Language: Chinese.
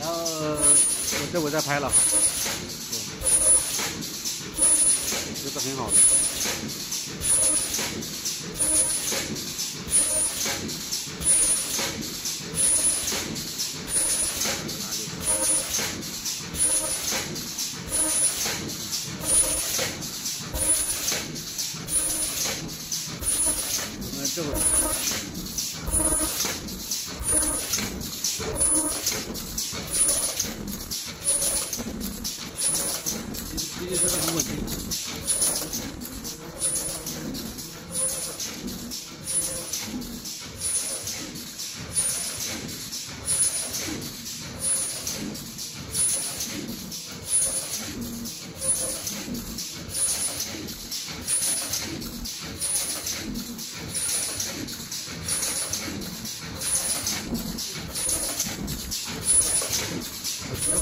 然后我这我再拍了，这个很好的。嗯，这个。这个是很稳定。这这个